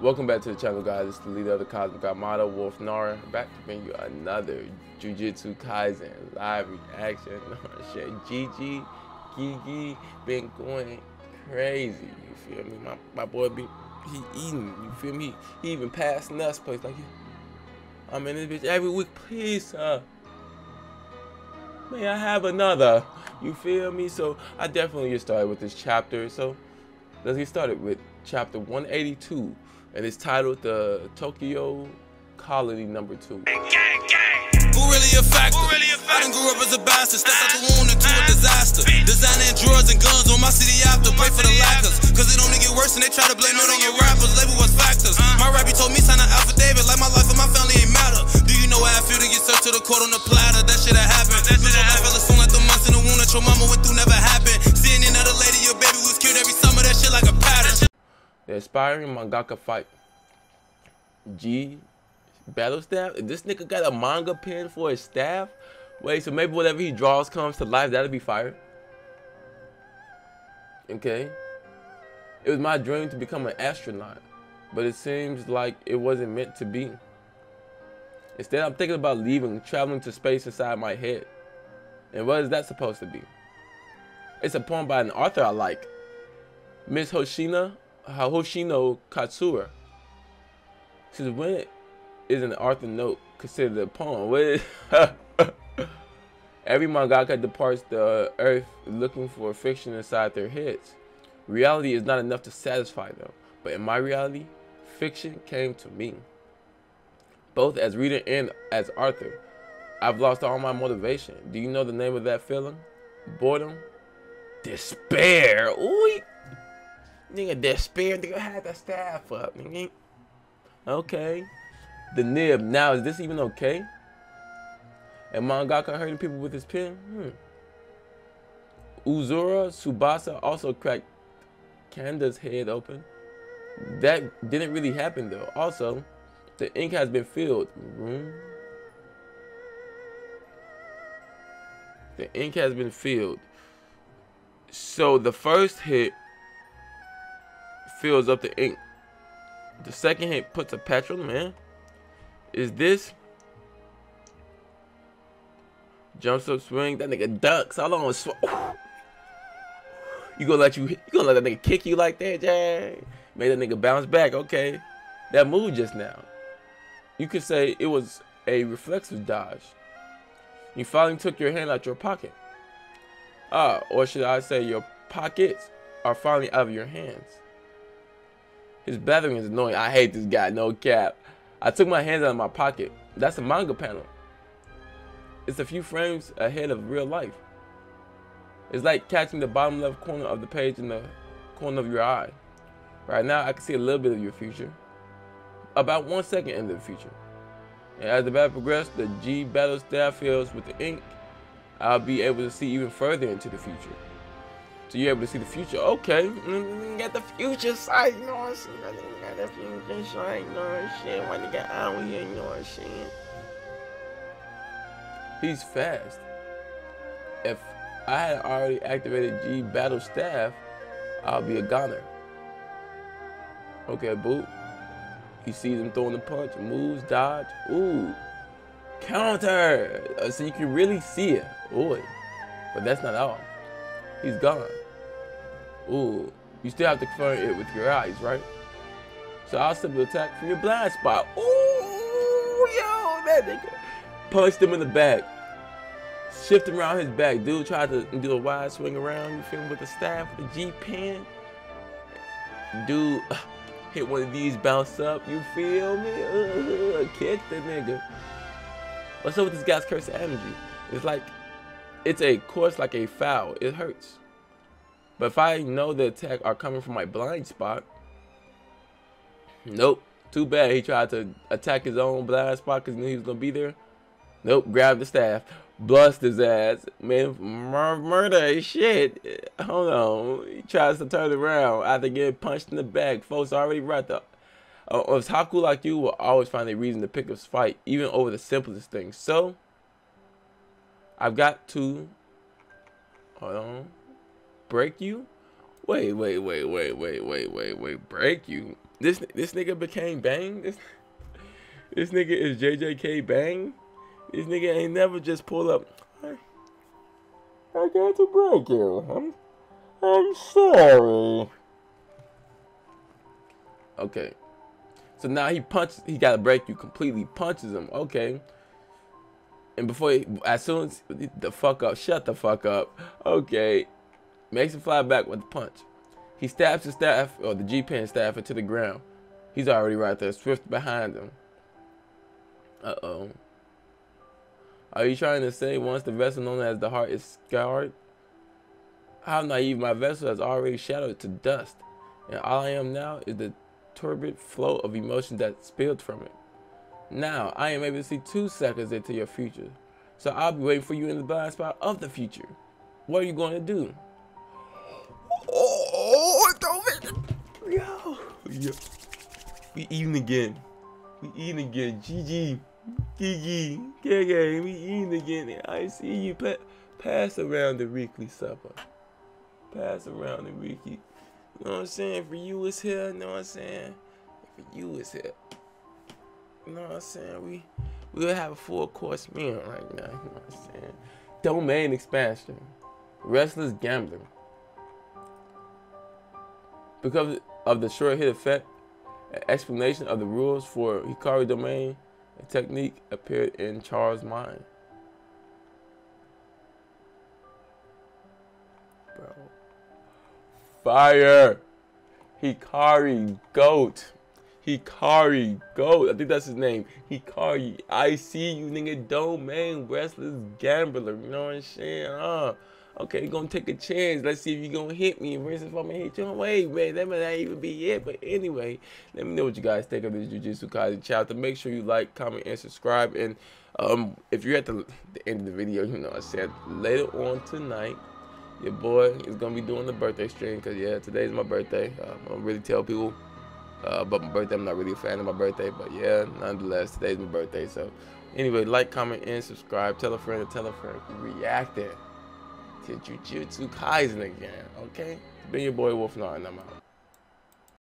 Welcome back to the channel, guys. It's the leader of the Cosmic Armada, Wolph Nara, back to bring you another Jujutsu Kaisen live reaction. shit, GG, Gege, been going crazy. You feel me? My, my boy be he eating. You feel me? He, even passed nuts place like I'm in this bitch every week. Please, sir. May I have another? You feel me? So I definitely get started with this chapter. So let's get started with chapter 182, and it's titled "The Tokyo Colony Number 2. Who really a factor? Really a factor? I done grew up as a bastard, stepped out the wound into a disaster. Designing drugs and guns on my city after, pray for the lackers. Cause it only get worse and they try to blame it on your rappers. Label was factors. My rappy told me sign an affidavit, like my life and my family ain't matter. Do you know how I feel to get served to the court on the platter? That shit have happened. Lose your life, fella, soon like the months in the wound that your mama went through The aspiring mangaka fight. G battle staff. This nigga got a manga pen for his staff. Wait, so maybe whatever he draws comes to life. That'll be fire. Okay. It was my dream to become an astronaut, but it seems like it wasn't meant to be. Instead, I'm thinking about leaving, traveling to space inside my head. And what is that supposed to be? It's a poem by an author I like, Miss Hoshina Hoshino Katsura. Since when is an author note considered a poem? What is Every mangaka departs the earth looking for fiction inside their heads. Reality is not enough to satisfy them, but in my reality, fiction came to me. Both as reader and as author, I've lost all my motivation. Do you know the name of that feeling? Boredom? Despair. Ooh, nigga, despair. Nigga had the staff up. Nigga. Okay. The nib. Now, is this even okay? And mangaka hurting people with his pen? Hmm. Ozora Tsubasa also cracked Kanda's head open. That didn't really happen though. Also, the ink has been filled. Room. The ink has been filled. So the first hit fills up the ink. The second hit puts a petrol, man. Is this jumps up swing? That nigga ducks. Hold on, sw you gonna let you you gonna let that nigga kick you like that, Jay? Made that nigga bounce back. Okay, that move just now. You could say it was a reflexive dodge. You finally took your hand out your pocket. Ah, or should I say your pockets are finally out of your hands. His battering is annoying. I hate this guy, no cap. I took my hands out of my pocket. That's a manga panel. It's a few frames ahead of real life. It's like catching the bottom left corner of the page in the corner of your eye. Right now, I can see a little bit of your future. About one second into the future. And as the battle progresses, the G battle staff fills with the ink. I'll be able to see even further into the future. So you're able to see the future. Okay, got the future sight, you know what I'm saying? Got the future sight, you know what I'm saying? Why out here, you know what I'm saying? He's fast. If I had already activated G battle staff, I'll be a goner. Okay, boot. He sees him throwing the punch, moves, dodge. Ooh, counter. Uh, so you can really see it. Ooh, but that's not all. He's gone. Ooh, you still have to confirm it with your eyes, right? So I'll simply attack from your blind spot. Ooh, yo, that nigga. Punched him in the back. Shift him around his back. Dude tried to do a wide swing around, you feel me, with the staff, with the G pen. Dude hit one of these, bounce up, you feel me? Uh, kick the nigga. What's up with this guy's curse energy? It's like, it's a course like a foul. It hurts. But if I know the attack are coming from my blind spot, nope. Too bad he tried to attack his own blind spot because he knew he was going to be there. Nope, grab the staff, blast his ass, man, mur murder shit. Hold on, he tries to turn around after getting punched in the back. Folks already right there. Uh, a Haku like you will always find a reason to pick up fight, even over the simplest things. So, I've got to, hold on, break you? Wait, wait, wait, wait, wait, wait, wait, wait, break you? this this nigga became Bang. This this nigga is JJK Bang. This nigga ain't never just pull up. I, got to break you. I'm I'm sorry. Okay. So now he punches. He got to break you completely. Punches him. Okay. And before, he, as soon as the fuck up, shut the fuck up. Okay. Makes him fly back with a punch. He stabs the staff or the G pen staff into the ground. He's already right there, swift behind him. Uh oh. Are you trying to say once the vessel known as the heart is scarred? How naive my vessel has already shattered to dust, and all I am now is the turbid flow of emotion that spilled from it. Now I am able to see two seconds into your future, so I'll be waiting for you in the blind spot of the future. What are you going to do? Yo. Yo. We eating again. We eating again. GG. GG. Yeah. We eating again. I see you. Pa pass around the weekly supper. Pass around the weekly. You know what I'm saying? For you it's here. You know what I'm saying? For you it's here. You know what I'm saying? We we'll have a full course meal right now. You know what I'm saying? Domain expansion. Restless gambler. Because of the sure hit effect, an explanation of the rules for Hikari domain and technique appeared in Charles' mind. Bro. Fire! Hikari Goat. Hikari Goat. I think that's his name. Hikari. I see you, nigga. Domain Restless Gambler. You know what I'm saying? Uh, okay, you're gonna take a chance. Let's see if you're gonna hit me and versus if I'm gonna hit you. Wait, man, that might not even be it. But anyway, let me know what you guys think of this Jujutsu Kaisen chapter. Make sure you like, comment, and subscribe. And um, if you're at the, the end of the video, you know I said later on tonight, your boy is gonna be doing the birthday stream because yeah, today's my birthday. Um, I don't really tell people uh, about my birthday. I'm not really a fan of my birthday, but yeah, nonetheless, today's my birthday. So anyway, like, comment, and subscribe. Tell a friend tell a friend. Reacting to Jujutsu Kaisen again. Okay, it's been your boy Wolph and I'm out.